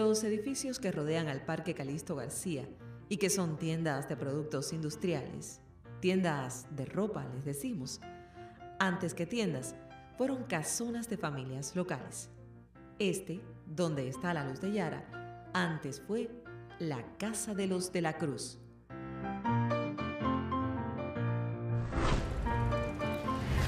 Los edificios que rodean al Parque Calixto García y que son tiendas de productos industriales, tiendas de ropa, les decimos, antes que tiendas, fueron casonas de familias locales. Este, donde está la luz de Yara, antes fue la Casa de los de la Cruz.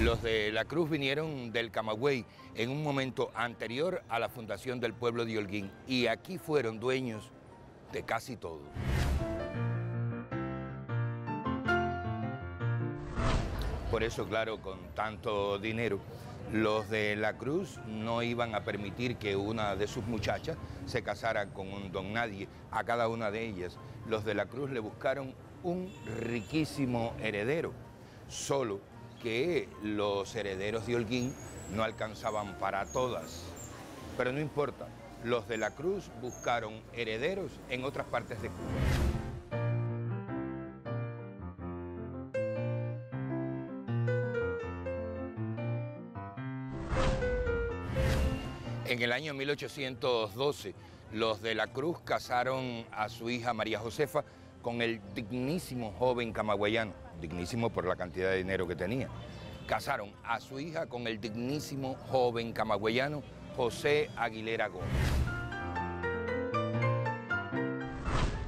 Los de la Cruz vinieron del Camagüey en un momento anterior a la fundación del pueblo de Holguín y aquí fueron dueños de casi todo. Por eso, claro, con tanto dinero, los de la Cruz no iban a permitir que una de sus muchachas se casara con un don nadie. A cada una de ellas, los de la Cruz le buscaron un riquísimo heredero, solo que los herederos de Holguín no alcanzaban para todas. Pero no importa, los de la Cruz buscaron herederos en otras partes de Cuba. En el año 1812, los de la Cruz casaron a su hija María Josefa con el dignísimo joven camagüeyano, dignísimo por la cantidad de dinero que tenía. Casaron a su hija con el dignísimo joven camagüeyano José Aguilera Gómez.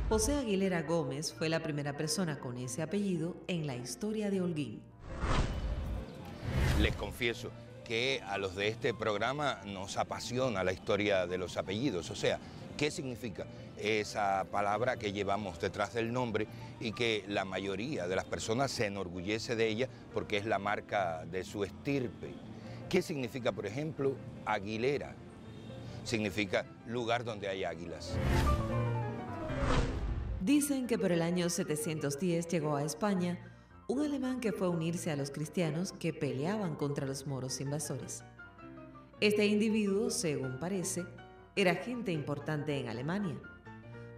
José Aguilera Gómez fue la primera persona con ese apellido en la historia de Holguín. Les confieso que a los de este programa nos apasiona la historia de los apellidos, o sea, ¿qué significa esa palabra que llevamos detrás del nombre y que la mayoría de las personas se enorgullece de ella porque es la marca de su estirpe? ¿Qué significa, por ejemplo, Aguilera? Significa lugar donde hay águilas. Dicen que por el año 710 llegó a España un alemán que fue a unirse a los cristianos que peleaban contra los moros invasores. Este individuo, según parece, era gente importante en Alemania.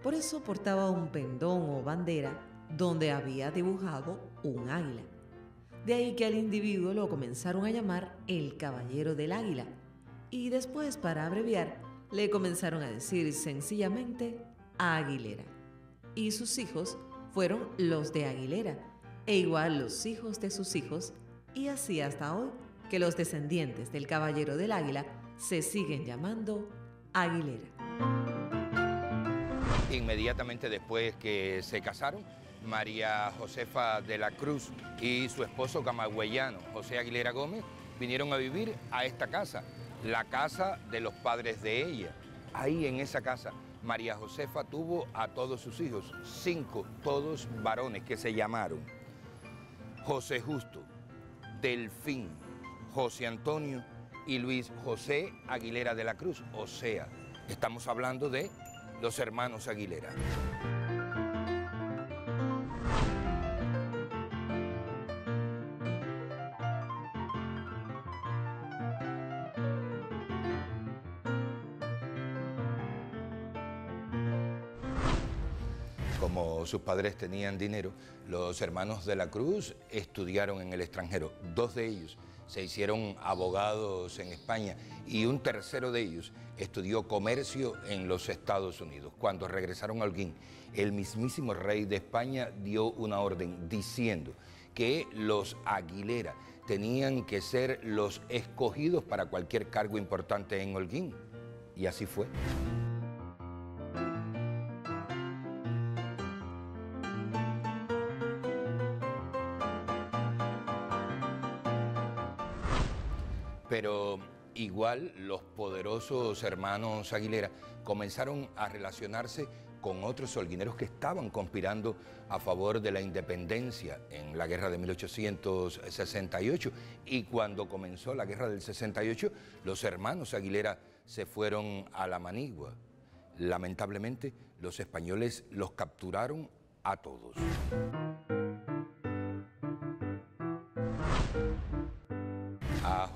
Por eso portaba un pendón o bandera donde había dibujado un águila. De ahí que al individuo lo comenzaron a llamar el Caballero del Águila y después, para abreviar, le comenzaron a decir sencillamente Aguilera. Y sus hijos fueron los de Aguilera, e igual los hijos de sus hijos, y así hasta hoy que los descendientes del Caballero del Águila se siguen llamando Aguilera. Inmediatamente después que se casaron, María Josefa de la Cruz y su esposo camagüeyano, José Aguilera Gómez, vinieron a vivir a esta casa, la casa de los padres de ella. Ahí en esa casa, María Josefa tuvo a todos sus hijos, cinco, todos varones que se llamaron José Justo, Delfín, José Antonio y Luis José Aguilera de la Cruz. O sea, estamos hablando de los hermanos Aguilera. Como sus padres tenían dinero, los hermanos de la Cruz estudiaron en el extranjero. Dos de ellos se hicieron abogados en España y un tercero de ellos estudió comercio en los Estados Unidos. Cuando regresaron a Holguín, el mismísimo rey de España dio una orden diciendo que los Aguilera tenían que ser los escogidos para cualquier cargo importante en Holguín. Y así fue. Los poderosos hermanos Aguilera comenzaron a relacionarse con otros holguineros que estaban conspirando a favor de la independencia en la guerra de 1868 y cuando comenzó la guerra del 68 los hermanos Aguilera se fueron a la Manigua. Lamentablemente los españoles los capturaron a todos.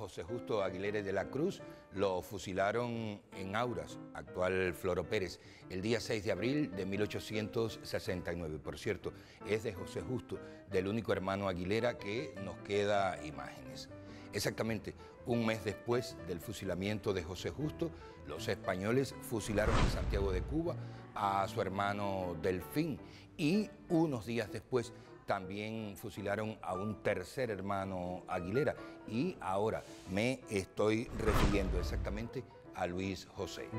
José Justo Aguilera de la Cruz lo fusilaron en Auras, actual Floro Pérez, el día 6 de abril de 1869. Por cierto, es de José Justo, del único hermano Aguilera que nos queda imágenes. Exactamente un mes después del fusilamiento de José Justo, los españoles fusilaron en Santiago de Cuba a su hermano Delfín y unos días después también fusilaron a un tercer hermano Aguilera y ahora me estoy refiriendo exactamente a Luis José.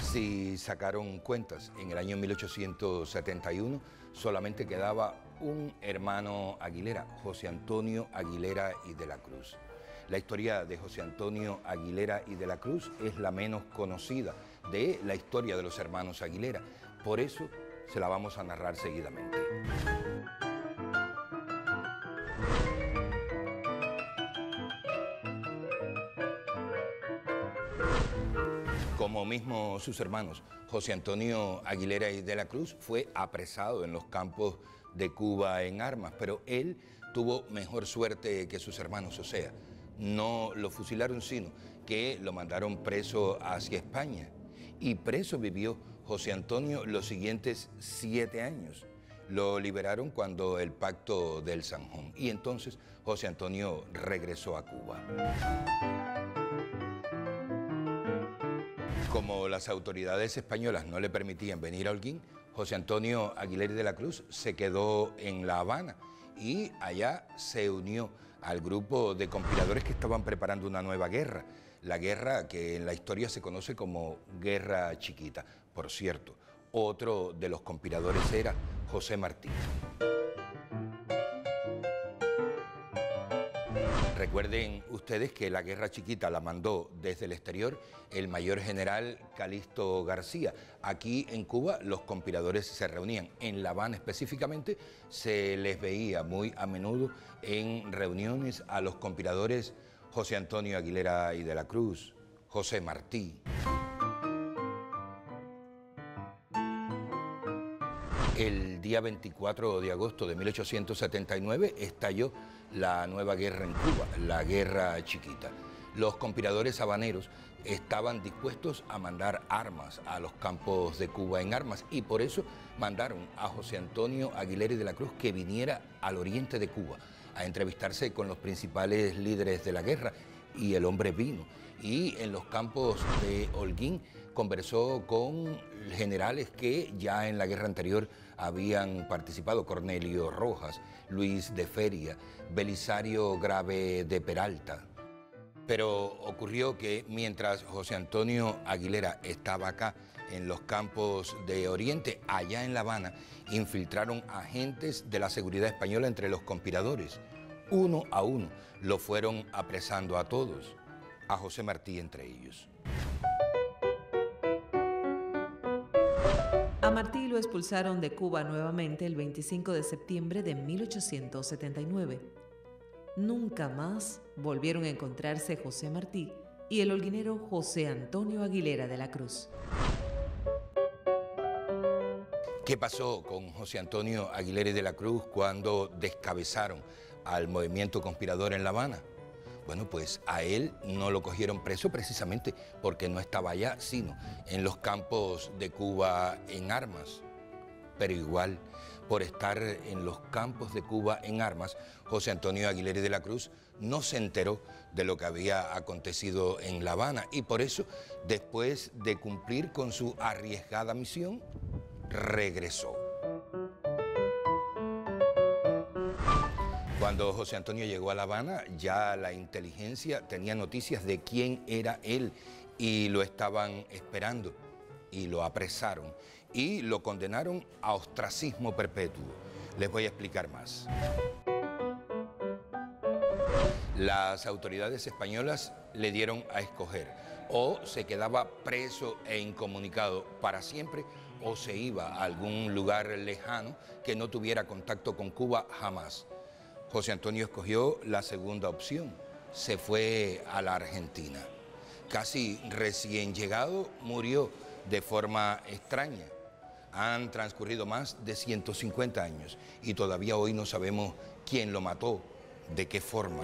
Si sacaron cuentas, en el año 1871 solamente quedaba un hermano Aguilera, José Antonio Aguilera y de la Cruz. La historia de José Antonio Aguilera y de la Cruz es la menos conocida de la historia de los hermanos Aguilera. Por eso se la vamos a narrar seguidamente. Como mismo sus hermanos, José Antonio Aguilera y de la Cruz fue apresado en los campos de Cuba en armas, pero él tuvo mejor suerte que sus hermanos, o sea, no lo fusilaron, sino que lo mandaron preso hacia España. Y preso vivió José Antonio los siguientes siete años. Lo liberaron cuando el pacto del Sanjón y entonces José Antonio regresó a Cuba. Como las autoridades españolas no le permitían venir a Holguín, José Antonio Aguilera de la Cruz se quedó en La Habana y allá se unió al grupo de conspiradores que estaban preparando una nueva guerra, la guerra que en la historia se conoce como Guerra Chiquita. Por cierto, otro de los conspiradores era José Martí. Recuerden ustedes que la guerra chiquita la mandó desde el exterior el mayor general Calixto García. Aquí en Cuba los conspiradores se reunían. En La Habana específicamente se les veía muy a menudo en reuniones a los conspiradores José Antonio Aguilera y de la Cruz, José Martí. El día 24 de agosto de 1879 estalló la nueva guerra en Cuba, la guerra chiquita. Los conspiradores habaneros estaban dispuestos a mandar armas a los campos de Cuba en armas y por eso mandaron a José Antonio Aguilera de la Cruz que viniera al oriente de Cuba a entrevistarse con los principales líderes de la guerra y el hombre vino. Y en los campos de Holguín conversó con generales que ya en la guerra anterior habían participado, Cornelio Rojas, Luis de Feria, Belisario Grave de Peralta. Pero ocurrió que mientras José Antonio Aguilera estaba acá en los campos de Oriente, allá en La Habana, infiltraron agentes de la seguridad española entre los conspiradores. Uno a uno lo fueron apresando a todos, a José Martí entre ellos. A Martí lo expulsaron de Cuba nuevamente el 25 de septiembre de 1879. Nunca más volvieron a encontrarse José Martí y el holguinero José Antonio Aguilera de la Cruz. ¿Qué pasó con José Antonio Aguilera de la Cruz cuando descabezaron al movimiento conspirador en La Habana? Bueno, pues a él no lo cogieron preso precisamente porque no estaba allá, sino en los campos de Cuba en armas. Pero igual, por estar en los campos de Cuba en armas, José Antonio Aguilera de la Cruz no se enteró de lo que había acontecido en La Habana y por eso, después de cumplir con su arriesgada misión, regresó. Cuando José Antonio llegó a La Habana, ya la inteligencia tenía noticias de quién era él y lo estaban esperando y lo apresaron y lo condenaron a ostracismo perpetuo. Les voy a explicar más. Las autoridades españolas le dieron a escoger o se quedaba preso e incomunicado para siempre o se iba a algún lugar lejano que no tuviera contacto con Cuba jamás. José Antonio escogió la segunda opción, se fue a la Argentina. Casi recién llegado, murió de forma extraña. Han transcurrido más de 150 años y todavía hoy no sabemos quién lo mató, de qué forma.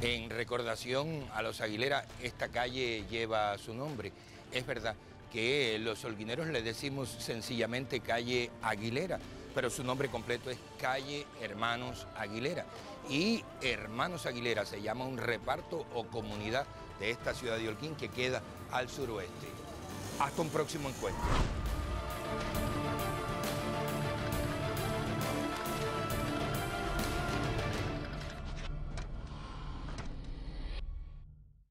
En recordación a los Aguilera, esta calle lleva su nombre. Es verdad que los holguineros le decimos sencillamente calle Aguilera, pero su nombre completo es calle Hermanos Aguilera. Y Hermanos Aguilera se llama un reparto o comunidad de esta ciudad de Holguín que queda al suroeste. Hasta un próximo encuentro.